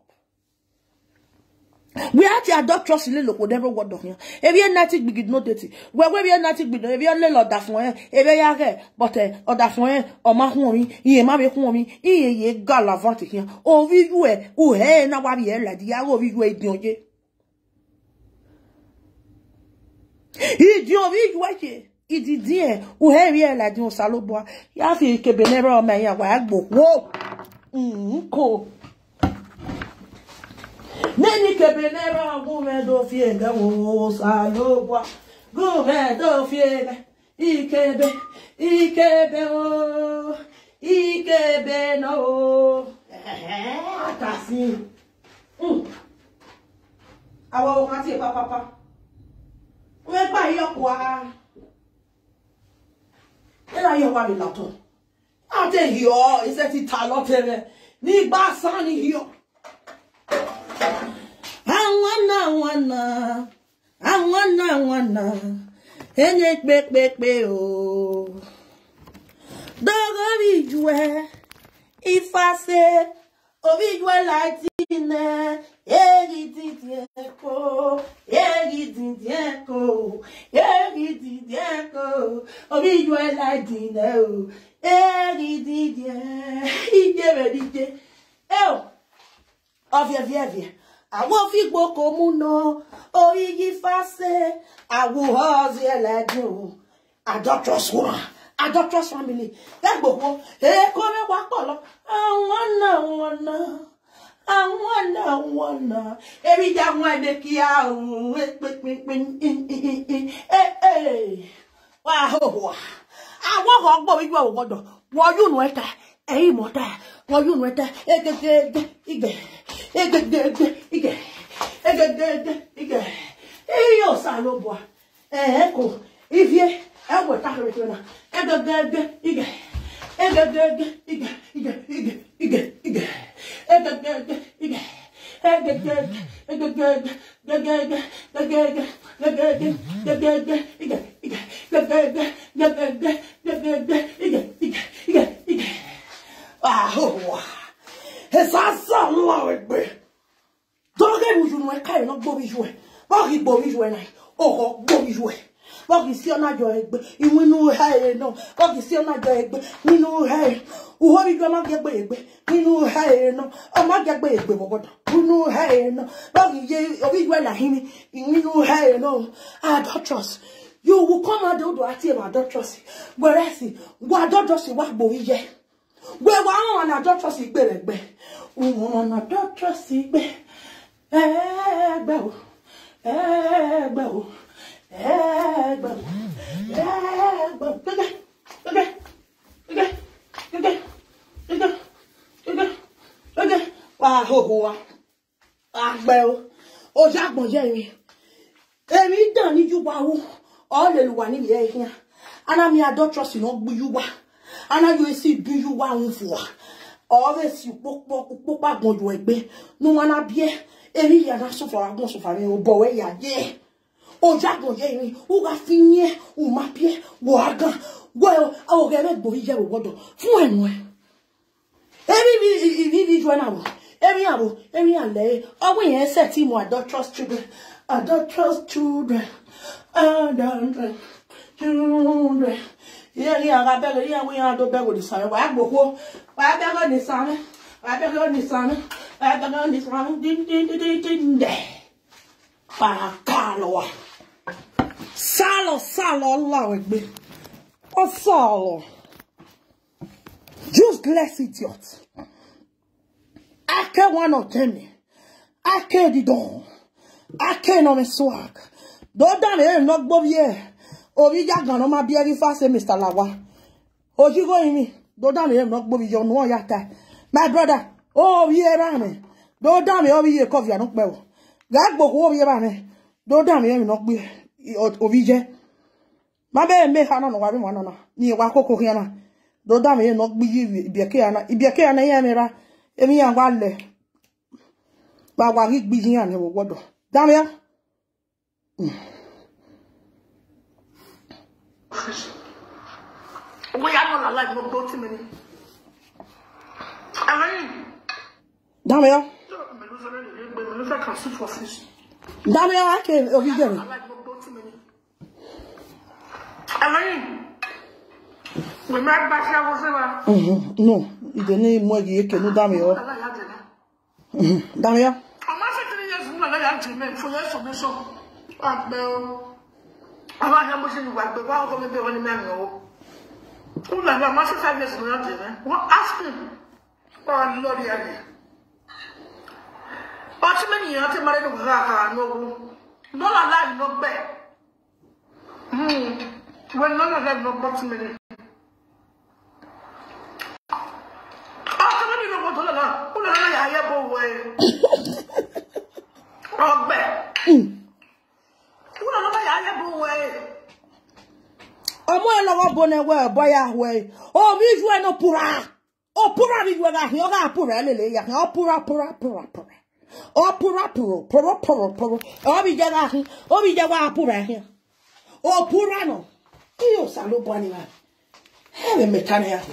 [SPEAKER 1] We have to adopt trust in look whatever word of here. If you're not big, no dirty. Where we are not big, if you're little that one, if you're here, but uh, or that one, or my homie, ye ma be homie, ye ye galavant here. We you, oh, hey, now what we are like, yeah, oh, we you, don't ìdí orí yá fi kebelere ọmọ ẹyà wà á gbòkó nkò nẹni kebelere ọgúnmẹdọ fi ẹgẹ wò òsàlóbọ gúnmẹdọ fi ẹgẹ ìkebe ìkebe o ìkebe náà o àtàsí àwọn ohun àti ìpápápá wọ́n gbà yọkù wa ẹ̀rọ ayé wa lè lọ́tọ̀ àti ìyọ́ iṣẹ́ ti ta lọ́tẹ̀rẹ̀ nígbà sáni ìyọ́ àwọn náà wọn náà àwọn náà wọn náà ẹni pépépé o dọ́gọ́rì ìjú ẹ ìfàṣẹ orí ìjú ẹ láti iná èyí dídí ẹ̀kọ́ èyí dídí ẹ̀kọ́ orí ìjú ẹ láti iná o èyí dídí ẹ̀ ìdí rẹ̀ dídé ẹ̀ o ọ̀fẹ̀fẹ̀fẹ̀ àwọn fígbó kò mú ná orí yí fàṣẹ àwòrán ọ̀sẹ̀ ẹlẹ́dùn adulterous woman adulterous family. Lẹ́gbọ̀gbọ́ èkó mẹ́wàá pọ̀ lọ. Àwọn náà wọn náà àwọn náà wọn náà èmi jẹ́ àwọn ẹ̀dẹ̀ kí a òun pínpín ahowa àwọn kan gbọ́ wípé àwọn gbọ́dọ̀. Wọ́n yóò nù ẹ̀ta ẹ̀yìn mọ́ta wọ́n yóò nù ẹ̀ta. Egegege igẹ̀. Egegege igẹ̀. Egegege igẹ̀. Èyí yóò sá ló bọ̀. Ẹ̀ kò ivie Elbow tackle with you now. Ego dege ige. Ego dege ige ige ige ige ige. Ego dege ige. Ego dege ego dege dege dege dege dege dege ige ige dege dege dege dege ige ige ige ige. Ah oh. Esa sa nwa wegbe. Doge bujunwe kai no bobi jwe. Bagi bobi jwe nai. Oho bobi jwe. Ìwé inú ẹ̀ ẹ̀ náà bọ́ọ̀kì sí ọ̀nà àjọ ẹgbẹ́ nínú ẹ̀ ẹ̀ uho bí ju ọmọ gẹgbẹ́ ẹgbẹ́ nínú ẹ̀ ẹ̀ náà ọmọ gẹgbẹ́ ẹgbẹ́ bọ̀gọ́dọ̀ nínú ẹ̀ ẹ̀ náà bọ́ọ̀kì yẹ obi ju ẹ̀ làhín ní nínú ẹ̀ ẹ̀ náà adulterous you will come out odò àti ẹ̀wà adulterous whereas wà adulterous wà gbòòrí yẹ. Gbẹ̀wò àwọn ọ̀nà adulterous gbẹ̀rẹ̀gbẹ̀ òun ọ̀nà adulterous gbẹ̀ ẹgbẹ́ o ẹgbẹ́ o ẹgbẹ́ o ẹgbẹ́ o gẹ́gẹ́ gẹ́gẹ́ gẹ́gẹ́ gẹ́gẹ́ gẹ́gẹ́ gẹ́gẹ́ gẹ́gẹ́ wà á hòhò wa àgbẹ̀ o ojú àgbọ̀njẹ́ mi èmi dàn ní júbà wo ọ̀ọ́lẹ̀ lù wà níbi ẹ̀ yẹn anami adulterous náà gbúyú wa anayo esi dúyú wa ń fò wá ọ̀ọ́rẹ́ sì pópá gbọ̀njọ ẹgbẹ́ ní wọn á bíẹ́ èmi yà náà sọfọrọ agbọn sọfọrọ yẹn o bọwẹ yà yẹ ọjà gbọn yẹ yẹn o wà fi yẹ o má bíẹ wọ agán wọ ẹ ọgẹ bẹ gbòòrí yẹ o gbọ́dọ̀ fún ẹnu ẹ èmi mi ìbí bí ju ẹ náà wò èmi àwò èmi àlẹ ọwọ yẹn ẹsẹ tí mo adulterous children adulterous children adulterous children yẹn ní ara bẹ̀rẹ̀ yẹn wọ́n yẹn adó bẹ̀rẹ̀ òdì sàmì wàá gbòkó wàá bẹ̀rẹ̀ òdì sàmì wàá bẹ̀rẹ̀ òdì sàmì wàá bẹ̀rẹ̀ òdì sàmì díndíndíndíndíndẹ̀ pàkàlọ́ wa sálọ sálọ ọláwẹ̀ gbé. Ọ sálọ useless idiot. Ake one of them. Ake didon ake no me swag. Dọ́dà mi ẹ̀ ń lọ gbọ́ bí ẹ̀ orí yàgàn ló máa bí ẹrí fáṣẹ mr lawa. Òṣìkò yìí mi dọ́dà mi ẹ̀ ń lọ gbọ́ bí yọnu ọ̀yà ta my brother ó rí ẹ bá mi dọ́dà mi ó rí iye kọfì àánú pẹ̀ o. Gàgbòkó ó rí ẹ bá mi dọ́dà mi ẹ̀ ń lọ gbé òbí jẹ́ má bẹ́ẹ̀ mẹ́ ha náà wà bí wọn náà ní ìwà kókó kí náà dọ́dà mi ẹ̀ ń lọ gbé ìbíẹ̀kẹ́ yàrá ìbíẹ̀kẹ́ yàrá yẹn mi ra. Èmi yàn wá lẹ̀ wà wà rí gbìyànjú yàn ní gbọ́dọ̀ dámíà.
[SPEAKER 2] Owó yá náà láì mọ gbó tí mi ní. Àwọn yìí,
[SPEAKER 1] dámíà
[SPEAKER 2] mi ló sọ́dọ̀ lè gbé mi ló
[SPEAKER 1] ọ
[SPEAKER 2] Aláya jẹ náà.
[SPEAKER 1] dámíà
[SPEAKER 2] Ọmọ ṣe kiri yẹn fún aláya jẹ mẹ́ fún yẹn sọ mi sọ. Àgbẹ̀ o. Àwọn àyàn bó ṣe ní wàgbẹ̀ wá ọkọ mi bẹ̀ wọ́n ní mẹ́rin o. Ó lànà ọmọ ṣe five years ní ọ̀dẹ̀ mẹ́. Wọ́n ask me. Wọ́n lọ́ọ̀rì ẹ̀rẹ̀. ọtí mi nìyẹn ti mara ẹni wàhálà àkàrà n'ogwu dọ́là láì lọ bẹ́ẹ̀ wọ́n lọ́nà láì lọ bọ́ tí mi ní. ọtí mi nìyẹn wọ́n dọ́là náà ó lè lọ́nà yàrá bọ̀ wọ̀ ẹ́ ọgbẹ́ ó lè lọ́nà yàrá bọ̀ wọ̀ ẹ́.
[SPEAKER 1] ọmọ ẹ lọ́wọ́ bọ na ẹwọ ẹbọ ya ahụ ẹ omi ju ẹ no pura o pura mi ju ẹ ahụ ọ ga pura ẹ lele ya ọ pura pura pura pura ọ pura pura pura pura pura ọ bi jẹ ahụ o bi jẹ wa pura ahụ o pura nọ ihe o salo bọ ni ma ẹ bẹ mẹta na ya ahụ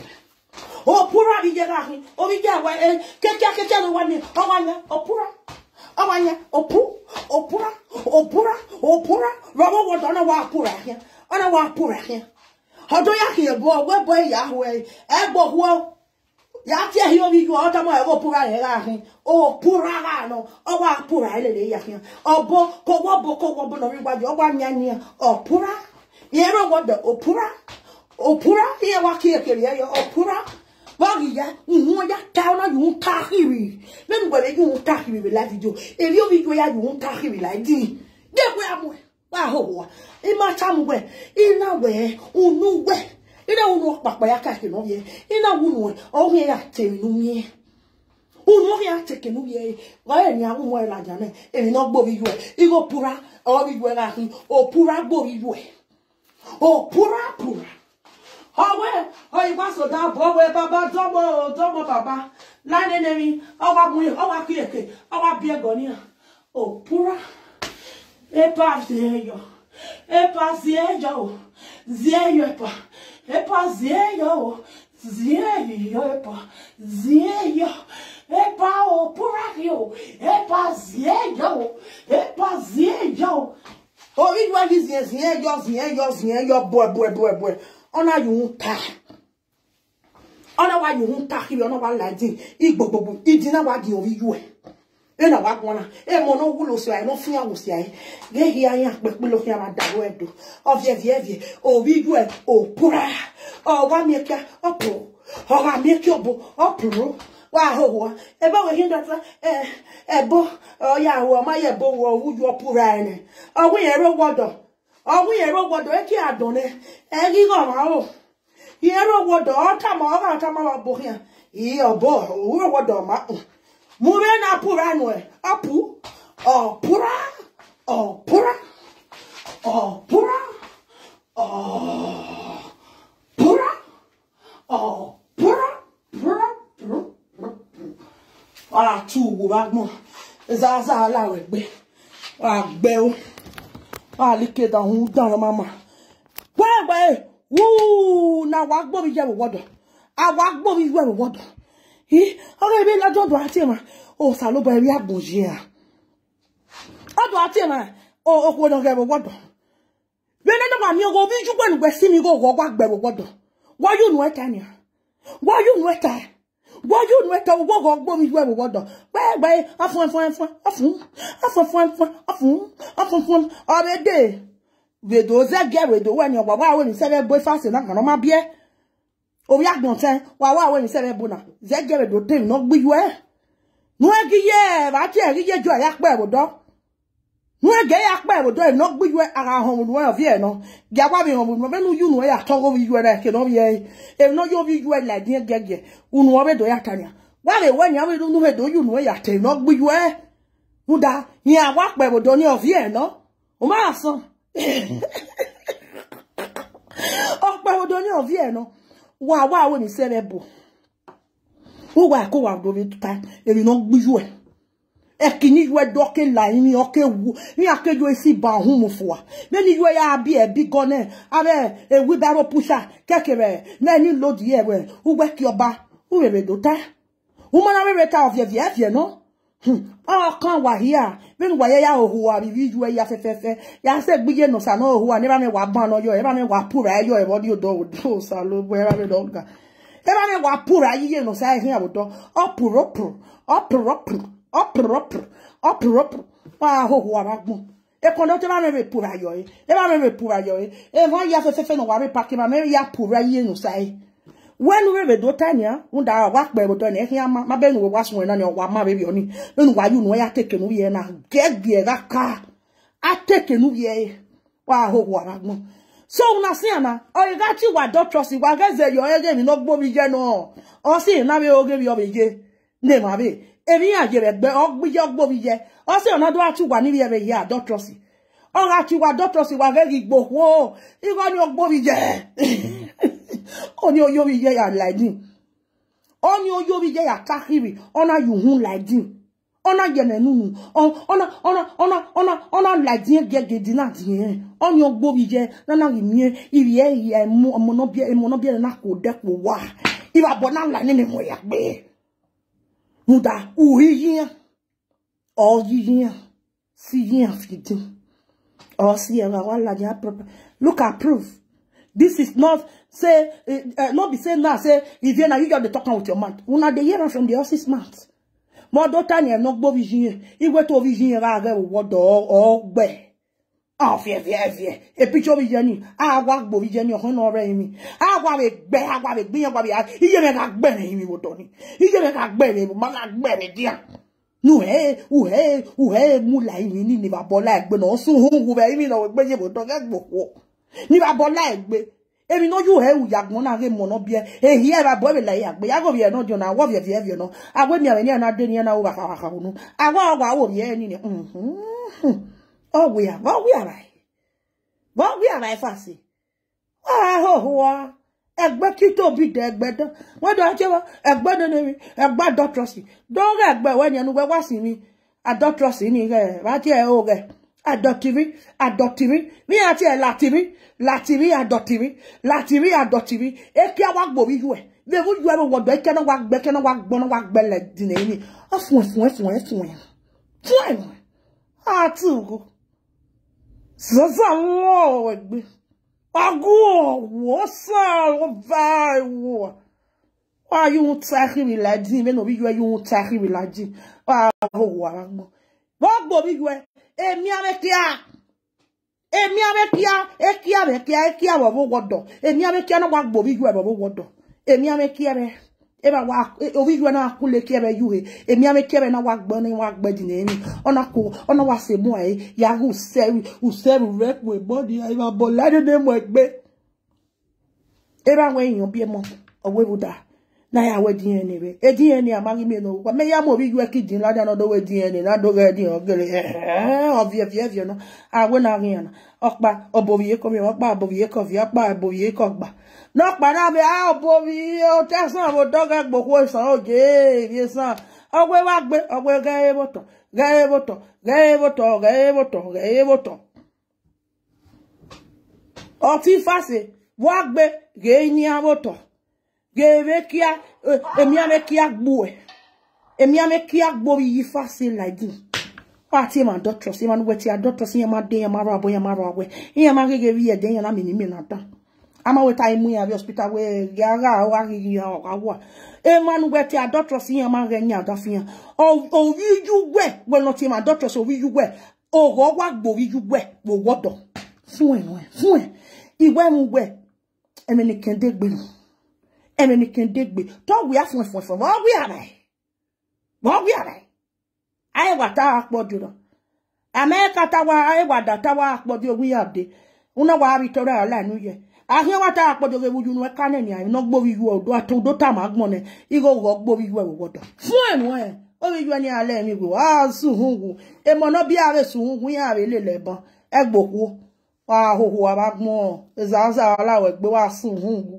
[SPEAKER 1] o pura bi jẹ ahụ o bi jẹ wa ẹ kẹkẹ kẹkẹ ni wa ni ọ wa nya ọ pura. Ọ wa nya ọ pu ọ pura ọ pura ọ pura. Rọbọ wọ dọ na wa pura ahụ ọ na wa pura ahụ ọdọ ya ọgbẹ bọ ẹyà ahọ ẹ. Ẹ gbọ huọ yà á tiẹ hiọ bí ju ọdọ mọ ẹ bọ pura ká hin ọ pura nọ ọwọ àpura ẹ lẹlẹ yà hin ọbọ kọwọ bọ kọwọ bọ nọrí wájú. Ọwọ ànyà nìyà ọ yẹn wọ dẹ òpúra òpúra yẹn wá kí ekele yẹn yọ òpúra wọ́ọ̀rì ya ìhun ya ta ọ̀nà yìí ń ta kiri mẹ́nu gbọ̀dọ̀ yìí ń ta kiri láti jò èyí ò fi jọ ya yìí ń ta kiri láti dẹ́gbẹ́ amú ẹ̀ wá hòwò wa ìmá sàmùwẹ̀ we wẹ̀ ọ̀nù wẹ̀ iná wọnú pàpà ya káàkiri náà yẹ iná wọnú ẹ̀ ọ̀hún yẹn àtẹ̀ inú yẹn ọ̀nù ọ̀hún àtẹ̀kẹ̀ inú yẹn wáyé ni àwọn ọmọ ẹ̀ lajà náà èmi náà gbòòrì yù ẹ̀ ìró pura ọ̀ òpúra pùrà ọwọ́ ẹ̀ ọyìnbá sọ̀dá bọ̀ ọwọ́ ẹ bàbá dọ́mọ dọ́mọ bàbá. Lánàá ọwọ́ amúyẹ ọwọ́ akíyèké ọwọ́ abíẹ̀gọ́ níyà òpúra ẹ̀pà àfẹ́yọ̀ ẹ̀pà zìẹ́yọ̀ o zìẹ́yọ̀ ẹ̀pà ẹ̀pà zìẹ́yọ̀ o epa ẹ̀pà pura ẹ̀pà epa yọ̀ ẹ̀pà epa ẹ̀pà zìẹ́yọ̀ torí wá ní zìyẹn zìyẹn yọ zìyẹn yọ zìyẹn yọ bọ̀ bọ̀ bọ̀ bọ̀ ọ̀nà yòówù ta. Ọ̀nà wa yòówù ta kiri ọ̀nà wa làdí ìgbògbògbò ìdí náà wà gìn orí yú ẹ̀. Ẹ̀ náà wà gbọ́nà ẹ̀ mọ̀ here, wúlò sí ẹ̀ náà fún yàwó sí ẹ̀. Yẹ́ yẹ́ ayé àpẹ́pẹ́ ló fi àwọn àdàwọ̀ ẹ̀ dò ọ̀fìẹ̀fìẹ̀fìẹ̀ orí yú ẹ̀ òpúra ọ̀wá mi kí ọ̀pọ̀ ọ̀rọ̀ mi kí ọ̀bọ̀ ọ̀pọ̀ wa ahụhụ ebe e, e, ọ nwere ihe ndọta ebo onye ahụ ọmaghị ebo wụ owuju ọpụrụ anyị. Ọgwụ yere ụgwọdọ. Ọgwụ yere ụgwọdọ eke adụne egighị ọmahụ yere ụgwọdọ ọka ma ọ ga-aka ma ọ bụghị ya. Ihe ọbụ owu ụgwọdọ ma mụre na apụrụ anụ e. ọpụ ọpụra ọpụra ọpụra ọpụra ọpụra àtú wò wá gbọ́n. Zaza aláwẹ̀ gbẹ àgbẹ̀ o. Àlìkéda òun dáná máma. Gbẹ́gbẹ́ wúù na wàá gbọ́ mi jẹ́ wọ́dọ̀. Àwa gbọ́ mi jẹ́ wọ́dọ̀. Yìí ọ̀rọ̀ ìbí lọ́jọ́ ọ̀dọ̀ àti ẹ̀ma òòsà ló bá ẹ̀rí àgbòjì à. Ọ̀dọ̀ àti ẹ̀ma òkú ọ̀dọ̀ gẹ̀rọ wọ́dọ̀. Bí ẹni dọ́gba mi ọgọ omi jú pẹ̀lú gbẹ sí mi gọ́gọ́ gbàgbẹ̀rọ wọ́dọ̀. Wọ́n yóò nù ẹ̀ta ni wọ́n yóò nù ẹ̀ta wa yu nu eta wo go gbo mi we wodo wewe afun afun afun afun afun afun afun afun afun ọrẹdẹ wèdò zẹgẹ wèdò wẹni ọgbà wà wẹni sẹbẹ bó fásitì náà kàn má bíẹ orí àgbọn tẹ wà wà wẹni sẹbẹ bó náà zẹgẹ wèdò tẹ iná gbíyú ẹ nú ẹgí yẹ bàtí ẹrí yẹ jọ ẹyà pẹ ẹwòdọ nú ẹgẹ Mwege ya kwe wo doye nok bu yue aga homu nwe of ye e no. Gya wabi homu nwe nu yu nwe ya togo vi yue na ke no ye. E no yo vi yue la dien gye gye. Unu wabe do ya tanya. Wabe we nya we nu he do yu nwe ya te e nok bu yue. Muda ni a wa kwe wo do ni of ye no. O ma so. O kwe wo do ni of ye no. Wa wa wo ni se rebo. Wo wa ko wa do mi tuta. E mi nok bu yue ekini yue doke la imi oke wu ni akejo esi ba hun mu fwa me ni yue ya abi e bi gone abe e wi baro pusha kekere me ni lodi e we ugbe ki oba urebe dota umana rebe ta ofye vie vie no hmm. Okan wa here. me wa ye ya ohu wa bi wi yue ya fefefe ya se gbiye no sa no ohu wa ne ba me wa ban no yo e ba me wa pura yo e bo di odo odo sa lo bo e ba me do ga e ba me wa pura yiye no sa e hin abodo opuro opuro opuro ọpụrụpụrụ ọpụrụpụ nwa ahụhụ aragbụ ekondo te mame mepura yoye e. Mame mepura yoye e. Va e. e ya fefefe no ware pake mame ya pura ye no sai e. wenu we be dotania unda wa pe bodo ne hia ma ma be no wa sun na ne wa ma be bi oni be no wa yu no ya teke no ye na. Get bi ga ka. A teke no ye wa ho wa ra gbon. So una si ana o you got ti wa doctor si wa geze yo ye ni no gbo mi je no. O si na be oge bi o be je. Ne ma be eri ajere gbe ogbi ogbo bi ye o se ona do atu wa niri ebe ye adotrosi o ra ti wa adotrosi wa very gbo wo iwo ni ogbo bi je. Oni oyo bi je ya like oni oyo bi je ya kahiri ona you hun like din ona yene nunu ona ona ona ona ona like din gegedi na din eh. oni ogbo bi je na na rimie e, iri e mo no bi e mo no bi na ko de ko wa. Iba bona la ni mo ya gbe muda uhiyin o yiyin si yin afidin o si e wa la ja look at proof This is not say uh, uh, not be saying now say if you now you just talking with your mouth. Una dey hear from the horse's mouth. Mo do tani e no gbo vision. Igwe to vision ra ge wo do ogbe. Ah fie fie fie. E picture vision ni. Ah wa gbo vision ni o no re mi. Ah wa be gbe ah wa be be iye me ka gbe ni mi wo do ni. Iye me ka gbe mo ma ka gbe dia. nu he u he u he mu la imi ni ni ba bola egbe no sun hun gu be imi no bo no yu he u yagbon re mo e hi e ba bo be la ya gbe ya go bie no jo na wo bie bie no agwe mi ave ni na de ni na u ba ka ka wo o we ya wo we bai wo we ya bai fa si ah ho ho ẹgbẹ́ kí tóbi dẹ ẹgbẹ́ dán. Wọ́n dọ̀ wọ́n ẹgbẹ́ dán ní ẹgbẹ́ àdọ́trọ̀sì dọ́rọ̀ ẹgbẹ́ ìwẹ́ ni ẹnu wẹ́ wá sí mi. Àdọ́trọ̀sì ni rẹ̀ rántí ẹ̀ ó rẹ̀. Àdọ̀tìrí àdọ̀tìrí ní àti ẹ̀ làtìrí làtìrí àdọ̀tìrí làtìrí àdọ̀tìrí èkí àwa gbòrí yú ẹ̀ bẹ́ẹ̀ wọ́n yú ẹ̀ wọ̀dọ̀ ẹ̀kẹ́ náà wá gbẹ́ kẹ́ náà wá gbọ́ náà wá gbẹ́lẹ̀ dìnnà yìí ni. Ó fún ẹ̀ fún ẹ̀ fún ẹ̀ fún ẹ̀ fún ẹ̀ fún ẹ̀ àti ògo sọ́sọ́ àwọn ẹgbẹ́ Agora, sal, vai, Why you won't take me like this? Men, you you won't take me like this. Ah, oh, ah, Bog bobi you. E mi ame kia. E mi ame kia. E kia me kia. E kia wo wodo. E mi ame kia na wag bobi you wo wodo. E mi ame kia me. E ba wa obi you na akule you he. E mi ame kia be na wag gbon ni wag gbedi ni ni. Ona ko ona wa se mo e ya hu se hu se rep we body ai ba bo la de mo egbe. Era we yan bi e mo owe buda na ya we DNA be. E DNA amagi me no. Kwa me ya mo bi you ki din la da no do we DNA na do ge din ogele eh obvie vie vie no. A we na rin na okpa oboviye ko mi okpa oboviye ko vi. Okpa oboviye ko gba. No pa na be a oboviye o. Te san bo do ga gbo ko san oje bi san. Ogwe wa gbe ogwe ge e boto ge e boto ge e boto ge e boto ge e boto o ti fase wa gbe ge ni aboto gebe kia emi ame kia gbo e. Emi ame kia gbo yi fa se like this. Pa ti ma doctor si ma nu weti a doctor si ma de ma ra bo ya ma ra we. Ya ma gege wi e de ya na ta. Ama we ta imu ya bi hospital we ya ga wa ri ya wa wa. E ma nu weti a doctor si ya ma re nya da fi o wi ju gwe we no ti ma doctor so wi ju gwe o ro wa gbo wi ju gwe wo wodo fún ẹ fún ẹ ìwé mu gwe emi ni kende gbe ẹnu ni kende gbe tó wí á fún ẹfún ẹfún wọn wí àrẹ wọn wí àrẹ ayé wà tá a pọ̀ jù lọ amẹ́ríkà táwa ayé wà dà táwa pọ̀ jù owó yàdé wọn wà á rí tọrọ ẹ̀ láìnú yẹ àhíọ́ wà tá a pọ̀ jù owó yunu ẹ̀ka náà ní àyè náà gbórí yu ọ̀dọ́ àti ọdọ́ tá a máa gbọ́n ẹ̀ irọ́ rọ̀ gbórí yu ẹ̀wọ̀ wọ̀dọ̀ fún ẹ̀nu ẹ̀ orí yu ẹni alẹ́ mi wò á sùn hùn wù èmọ̀ náà bí ààrẹ sùn hùn yà rè lè lẹ̀ bọn ẹ gbòkú wà á hòhò àbágbọ́n ẹ̀ zàzà aláwẹ̀ gbé wà sùn hùn wù